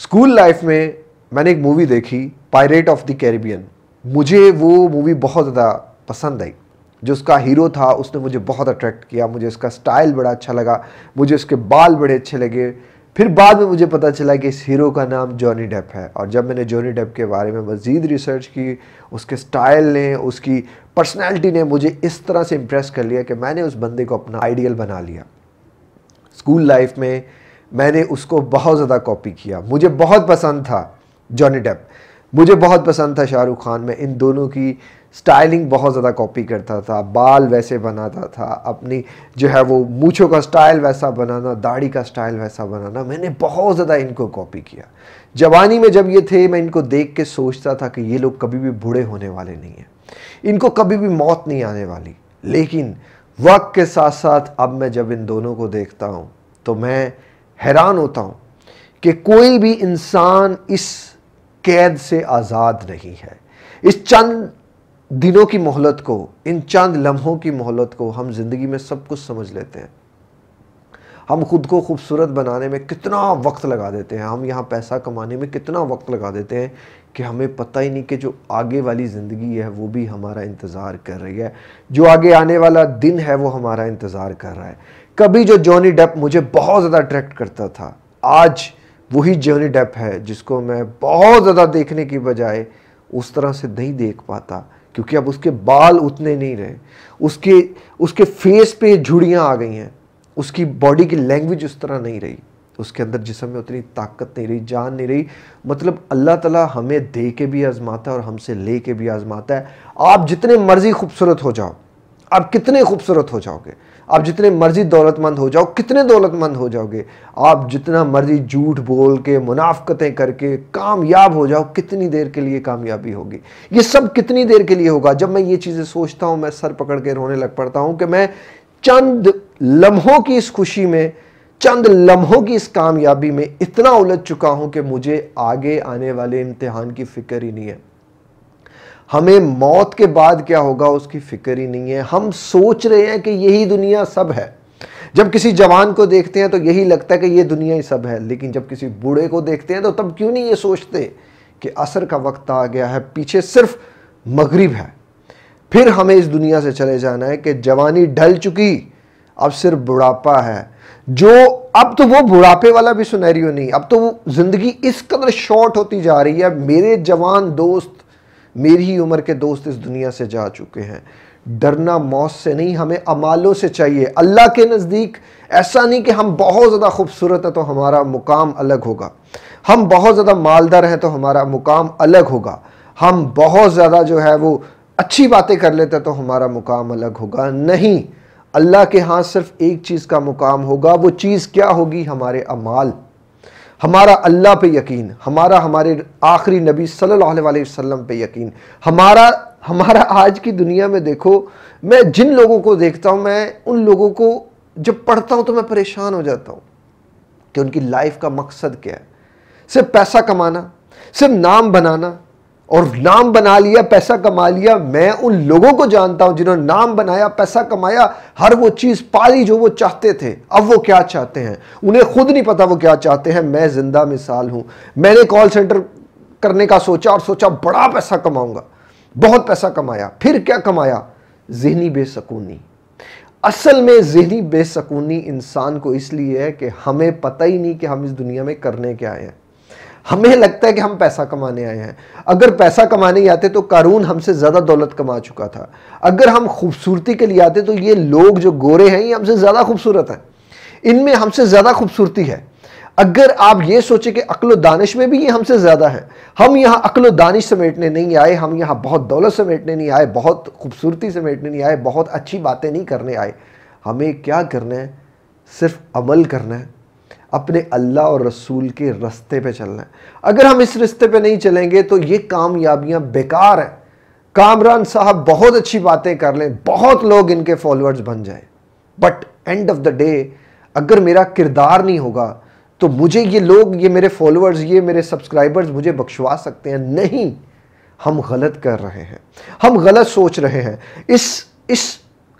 School life में मैंने एक मूवी देखी पायरेट ऑफ़ द कैरिबियन मुझे वो मूवी बहुत ज़्यादा पसंद आई। जो उसका हीरो था, उसने मुझे बहुत अट्रैक्ट किया। मुझे उसका स्टाइल बड़ा अच्छा लगा। मुझे उसके बाल बड़े अच्छे लगे। फिर बाद में मुझे पता चला कि इस हीरो का नाम जॉनी डेप है। और जब मैंने जॉनी डेप के बारे में मज़ीद रिसर्च की, उसके स्टाइल ने, उसकी पर्सनैलिटी ने मुझे इस तरह से इम्प्रेस कर लिया कि मैंने उस बंदे को अपना आइडियल बना लिया। स्कूल लाइफ में मैंने उसको बहुत ज़्यादा कॉपी किया। मुझे बहुत पसंद था जॉनी डेप मुझे बहुत पसंद था शाहरुख खान। मैं इन दोनों की स्टाइलिंग बहुत ज़्यादा कॉपी करता था। बाल वैसे बनाता था। अपनी जो है वो मूछों का स्टाइल वैसा बनाना, दाढ़ी का स्टाइल वैसा बनाना, मैंने बहुत ज़्यादा इनको कॉपी किया। जवानी में जब ये थे, मैं इनको देख के सोचता था कि ये लोग कभी भी बूढ़े होने वाले नहीं हैं। इनको कभी भी मौत नहीं आने वाली। लेकिन वक्त के साथ साथ अब मैं जब इन दोनों को देखता हूँ तो मैं हैरान होता हूँ कि कोई भी इंसान इस कैद से आज़ाद नहीं है। इस चंद दिनों की मोहलत को, इन चंद लम्हों की मोहलत को हम ज़िंदगी में सब कुछ समझ लेते हैं। हम खुद को खूबसूरत बनाने में कितना वक्त लगा देते हैं, हम यहाँ पैसा कमाने में कितना वक्त लगा देते हैं कि हमें पता ही नहीं कि जो आगे वाली ज़िंदगी है, वो भी हमारा इंतज़ार कर रही है। जो आगे आने वाला दिन है, वो हमारा इंतज़ार कर रहा है। कभी जो जॉनी डेप मुझे बहुत ज़्यादा अट्रैक्ट करता था, आज वही जॉनी डेप है जिसको मैं बहुत ज़्यादा देखने की बजाय उस तरह से नहीं देख पाता, क्योंकि अब उसके बाल उतने नहीं रहे। उसके उसके फेस पे झुड़ियाँ आ गई हैं। उसकी बॉडी की लैंग्वेज उस तरह नहीं रही। उसके अंदर जिसम में उतनी ताकत नहीं रही, जान नहीं रही मतलब अल्लाह ताला हमें दे के भी आजमाता है और हमसे ले के भी आजमाता है। आप जितने मर्ज़ी खूबसूरत हो जाओ, आप कितने खूबसूरत हो जाओगे आप जितने मर्ज़ी दौलतमंद हो जाओ, कितने दौलतमंद हो जाओगे, आप जितना मर्ज़ी झूठ बोल के, मुनाफ्कतें करके कामयाब हो जाओ, कितनी देर के लिए कामयाबी होगी? ये सब कितनी देर के लिए होगा? जब मैं ये चीज़ें सोचता हूँ, मैं सर पकड़ के रोने लग पड़ता हूँ कि मैं चंद लम्हों की इस खुशी में, चंद लम्हों की इस कामयाबी में इतना उलझ चुका हूँ कि मुझे आगे आने वाले इम्तिहान की फ़िक्र ही नहीं है। हमें मौत के बाद क्या होगा, उसकी फ़िक्र ही नहीं है। हम सोच रहे हैं कि यही दुनिया सब है। जब किसी जवान को देखते हैं तो यही लगता है कि ये दुनिया ही सब है, लेकिन जब किसी बूढ़े को देखते हैं तो तब क्यों नहीं ये सोचते कि असर का वक्त आ गया है, पीछे सिर्फ़ मगरिब है। फिर हमें इस दुनिया से चले जाना है कि जवानी ढल चुकी, अब सिर्फ़ बुढ़ापा है। जो, अब तो वो बुढ़ापे वाला भी सुनहरियो नहीं, अब तो वो ज़िंदगी इस कदर शॉर्ट होती जा रही है। मेरे जवान दोस्त मेरी ही उम्र के दोस्त इस दुनिया से जा चुके हैं। डरना मौत से नहीं, हमें अमालों से चाहिए। अल्लाह के नज़दीक ऐसा नहीं कि हम बहुत ज़्यादा खूबसूरत हैं तो हमारा मुकाम अलग होगा। हम बहुत ज़्यादा मालदार हैं तो हमारा मुकाम अलग होगा। हम बहुत ज़्यादा जो है वो अच्छी बातें कर लेते हैं तो हमारा मुकाम अलग होगा। नहीं, अल्लाह के यहाँ सिर्फ़ एक चीज़ का मुकाम होगा। वो चीज़ क्या होगी? हमारे अमाल। हमारा अल्लाह पे यकीन, हमारा हमारे आखिरी नबी सल्लल्लाहु अलैहि वसल्लम पे यकीन। हमारा हमारा आज की दुनिया में देखो, मैं जिन लोगों को देखता हूँ, मैं उन लोगों को जब पढ़ता हूँ तो मैं परेशान हो जाता हूँ कि उनकी लाइफ का मकसद क्या है। सिर्फ़ पैसा कमाना, सिर्फ़ नाम बनाना और नाम बना लिया, पैसा कमा लिया। मैं उन लोगों को जानता हूँ जिन्होंने नाम बनाया, पैसा कमाया, हर वो चीज़ पाली जो वो चाहते थे। अब वो क्या चाहते हैं? उन्हें खुद नहीं पता वो क्या चाहते हैं। मैं ज़िंदा मिसाल हूँ। मैंने कॉल सेंटर करने का सोचा और सोचा बड़ा पैसा कमाऊँगा, बहुत पैसा कमाया, फिर क्या कमाया? जहनी बेसकूनी। असल में जहनी बेसकूनी इंसान को इसलिए है कि हमें पता ही नहीं कि हम इस दुनिया में करने क्या आए हैं। हमें लगता है कि हम पैसा कमाने आए हैं। अगर पैसा कमाने ही आते तो कानून हमसे ज़्यादा दौलत कमा चुका था। अगर हम खूबसूरती के लिए आते तो ये लोग जो गोरे हैं, ये हमसे ज़्यादा खूबसूरत हैं। इनमें हमसे ज़्यादा खूबसूरती है। अगर आप ये सोचें कि अक्ल दानिश में भी ये हमसे ज़्यादा है। हम यहाँ अक्ल दानिश समेटने नहीं आए, हम यहाँ बहुत दौलत समेटने नहीं आए, बहुत खूबसूरती समेटने नहीं आए, बहुत अच्छी बातें नहीं करने आए। हमें क्या करना है? सिर्फ़ अमल करना है। अपने अल्लाह और रसूल के रस्ते पे चलना है। अगर हम इस रिश्ते पे नहीं चलेंगे तो ये कामयाबियाँ बेकार हैं। कामरान साहब बहुत अच्छी बातें कर लें, बहुत लोग इनके फॉलोअर्स बन जाए। But end of the day अगर मेरा किरदार नहीं होगा तो मुझे ये लोग, ये मेरे फॉलोअर्स ये मेरे सब्सक्राइबर्स मुझे बख्शवा सकते हैं। नहीं, हम गलत कर रहे हैं। हम गलत सोच रहे हैं। इस इस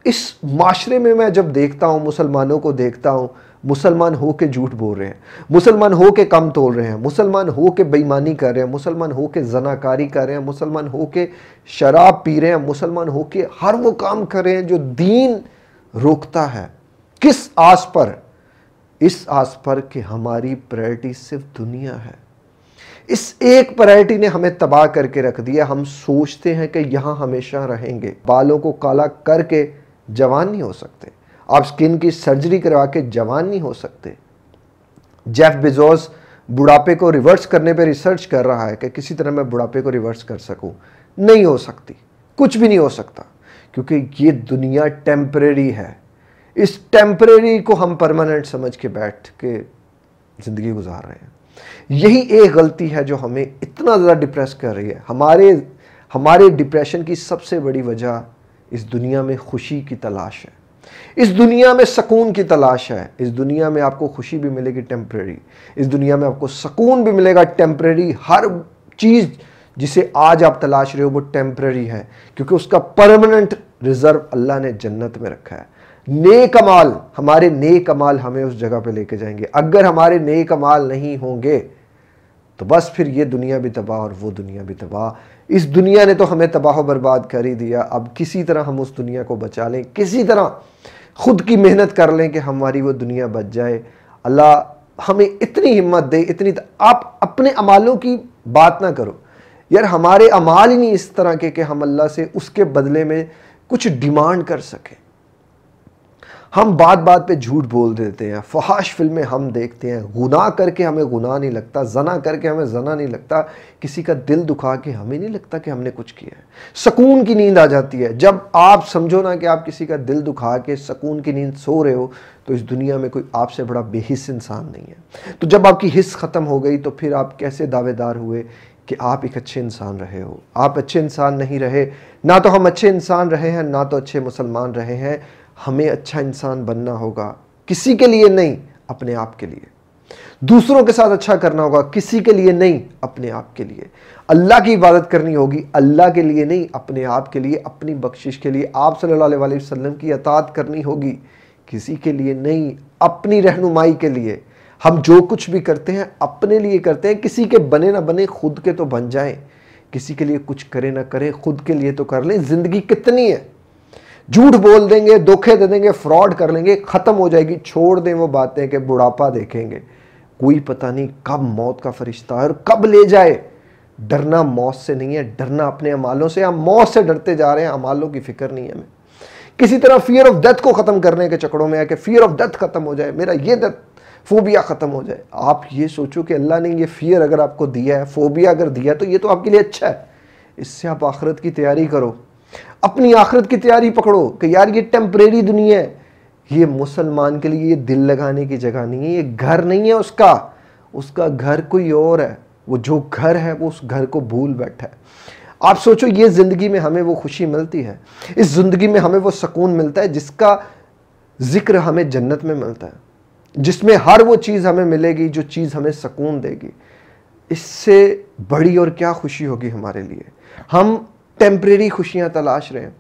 इस माशरे में मैं जब देखता हूँ, मुसलमानों को देखता हूँ मुसलमान हो के झूठ बोल रहे हैं, मुसलमान हो के कम तोल रहे हैं, मुसलमान हो के बेईमानी कर रहे हैं, मुसलमान हो के जनाकारी कर रहे हैं, मुसलमान हो के शराब पी रहे हैं, मुसलमान हो के हर वो काम कर रहे हैं जो दीन रोकता है। किस आस पर? इस आस पर कि हमारी प्रायोरिटी सिर्फ़ दुनिया है। इस एक प्रायोरिटी ने हमें तबाह करके रख दिया। हम सोचते हैं कि यहाँ हमेशा रहेंगे। बालों को काला करके जवान नहीं हो सकते। आप स्किन की सर्जरी करवा के जवान नहीं हो सकते। जेफ बिजोस बुढ़ापे को रिवर्स करने पे रिसर्च कर रहा है कि किसी तरह मैं बुढ़ापे को रिवर्स कर सकूँ। नहीं हो सकती। कुछ भी नहीं हो सकता, क्योंकि ये दुनिया टेम्परेरी है। इस टेम्परेरी को हम परमानेंट समझ के बैठ के ज़िंदगी गुजार रहे हैं। यही एक गलती है जो हमें इतना ज़्यादा डिप्रेस कर रही है। हमारे हमारे डिप्रेशन की सबसे बड़ी वजह इस दुनिया में खुशी की तलाश है। इस दुनिया में सुकून की तलाश है। इस दुनिया में आपको खुशी भी मिलेगी टेम्प्रेरी इस दुनिया में आपको सुकून भी मिलेगा टेम्प्रेरी हर चीज़ जिसे आज आप तलाश रहे हो, वो टेम्प्रेरी है। क्योंकि उसका परमानेंट रिज़र्व अल्लाह ने जन्नत में रखा है। नेक अमाल, हमारे नेक अमाल हमें उस जगह पे लेके जाएँगे। अगर हमारे नेक अमाल नहीं होंगे तो बस फिर ये दुनिया भी तबाह और वो दुनिया भी तबाह। इस दुनिया ने तो हमें तबाह बर्बाद कर ही दिया। अब किसी तरह हम उस दुनिया को बचा लें, किसी तरह खुद की मेहनत कर लें कि हमारी वो दुनिया बच जाए। अल्लाह हमें इतनी हिम्मत दे, इतनी आप अपने अमालों की बात ना करो। यार हमारे अमाल ही नहीं इस तरह के कि हम अल्लाह से उसके बदले में कुछ डिमांड कर सकें। हम बात बात पे झूठ बोल देते हैं, फहाश फ़िल्में हम देखते हैं, गुनाह करके हमें गुनाह नहीं लगता, जना करके हमें जना नहीं लगता, किसी का दिल दुखा के हमें नहीं लगता कि हमने कुछ किया है। सुकून की नींद आ जाती है, जब आप समझो ना कि आप किसी का दिल दुखा के सुकून की नींद सो रहे हो तो इस दुनिया में कोई आपसे बड़ा बेहिस इंसान नहीं है। तो जब आपकी हिस्स ख़त्म हो गई तो फिर आप कैसे दावेदार हुए कि आप एक अच्छे इंसान रहे हो? आप अच्छे इंसान नहीं रहे, ना तो हम अच्छे इंसान रहे हैं, ना तो अच्छे मुसलमान रहे हैं हमें अच्छा इंसान बनना होगा, किसी के लिए नहीं, अपने आप के लिए। दूसरों के साथ अच्छा करना होगा, किसी के लिए नहीं, अपने आप के लिए। अल्लाह की इबादत करनी होगी, अल्लाह के लिए नहीं, अपने आप के लिए, अपनी बख्शिश के लिए। आप सल्लल्लाहु अलैहि वसल्लम की अतात करनी होगी, किसी के लिए नहीं, अपनी रहनुमाई के लिए। हम जो कुछ भी करते हैं, अपने लिए करते हैं, किसी के बने ना बने, खुद के तो बन जाएँ। किसी के लिए कुछ करें ना करें, खुद के लिए तो कर लें। ज़िंदगी कितनी है? झूठ बोल देंगे, धोखे दे देंगे, फ्रॉड कर लेंगे, ख़त्म हो जाएगी, छोड़ दें वो बातें कि बुढ़ापा देखेंगे। कोई पता नहीं कब मौत का फरिश्ता है और कब ले जाए। डरना मौत से नहीं है, डरना अपने अमालों से। हम मौत से डरते जा रहे हैं, अमालों की फ़िक्र नहीं है हमें। किसी तरह फियर ऑफ़ डेथ को ख़त्म करने के चक्करों में है कि फियर ऑफ़ डेथ ख़त्म हो जाए, मेरा ये डेथ फोबिया ख़त्म हो जाए। आप ये सोचो कि अल्लाह ने ये फियर अगर आपको दिया है फोबिया अगर दिया है तो ये तो आपके लिए अच्छा है। इससे आप आखरत की तैयारी करो। अपनी आखिरत की तैयारी पकड़ो कि यार ये टेम्परेरी दुनिया है। ये मुसलमान के लिए ये दिल लगाने की जगह नहीं है, ये घर नहीं है उसका। उसका घर कोई और है। वो जो घर है, वो उस घर को भूल बैठा है। आप सोचो, ये ज़िंदगी में हमें वो खुशी मिलती है। इस ज़िंदगी में हमें वो सुकून मिलता है जिसका ज़िक्र हमें जन्नत में मिलता है। जिसमें हर वो चीज़ हमें मिलेगी जो चीज़ हमें सुकून देगी। इससे बड़ी और क्या खुशी होगी हमारे लिए? हम टेम्परेरी खुशियाँ तलाश रहे हैं।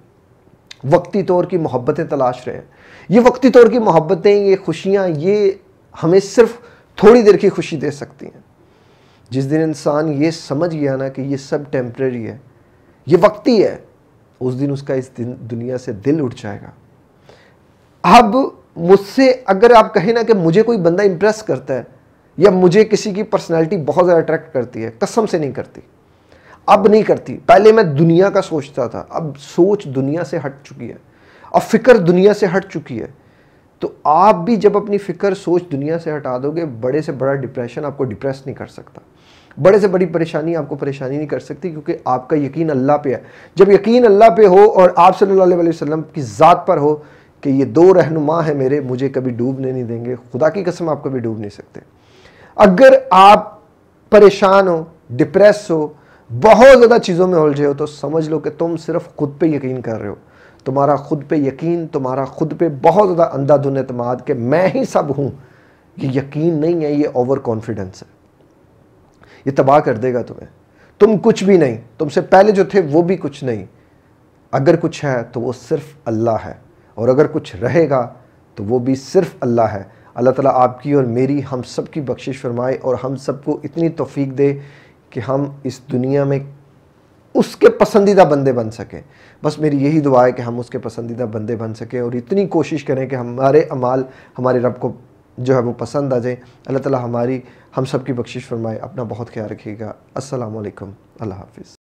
वक्ती तौर की मोहब्बतें तलाश रहे हैं। ये वक्ती तौर की मोहब्बतें, ये खुशियाँ, ये हमें सिर्फ़ थोड़ी देर की खुशी दे सकती हैं। जिस दिन इंसान ये समझ गया ना कि ये सब टेम्प्रेरी है, ये वक्ती है, उस दिन उसका इस दिन, दुनिया से दिल उठ जाएगा। अब मुझसे अगर आप कहें ना कि मुझे कोई बंदा इंप्रेस करता है, या मुझे किसी की पर्सनैलिटी बहुत ज़्यादा अट्रैक्ट करती है, कसम से नहीं करती। अब नहीं करती। पहले मैं दुनिया का सोचता था, अब सोच दुनिया से हट चुकी है, अब फ़िक्र दुनिया से हट चुकी है। तो आप भी जब अपनी फ़िक्र, सोच दुनिया से हटा दोगे, बड़े से बड़ा डिप्रेशन आपको डिप्रेस नहीं कर सकता। बड़े से बड़ी परेशानी आपको परेशानी नहीं कर सकती, क्योंकि आपका यकीन अल्लाह पे है। जब यकीन अल्लाह पे हो और आप सल्लल्लाहु अलैहि वसल्लम की ज़ात पर हो कि ये दो रहनुमा है मेरे, मुझे कभी डूबने नहीं देंगे, खुदा की कसम आप कभी डूब नहीं सकते। अगर आप परेशान हो डिप्रेस हो बहुत ज़्यादा चीज़ों में उलझे हो तो समझ लो कि तुम सिर्फ़ खुद पे यकीन कर रहे हो। तुम्हारा खुद पे यकीन, तुम्हारा खुद पे बहुत ज़्यादा अंधाधुन अतमाद कि मैं ही सब हूँ। ये यकीन नहीं है, ये ओवर कॉन्फिडेंस है। ये तबाह कर देगा तुम्हें। तुम कुछ भी नहीं, तुमसे पहले जो थे वो भी कुछ नहीं। अगर कुछ है तो वो सिर्फ़ अल्लाह है। और अगर कुछ रहेगा तो वो भी सिर्फ़ अल्लाह है। अल्लाह ताला आपकी और मेरी, हम सब की बख्शिश फरमाए और हम सबको इतनी तौफीक दे कि हम इस दुनिया में उसके पसंदीदा बंदे बन सकें। बस मेरी यही दुआ है कि हम उसके पसंदीदा बंदे बन सकें और इतनी कोशिश करें कि हमारे अमाल, हमारे रब को जो है वो पसंद आ जाए। अल्लाह ताला हमारी, हम सब की बख्शिश फरमाए। अपना बहुत ख्याल रखिएगा। अस्सलाम वालेकुम अल्लाह हाफिज़।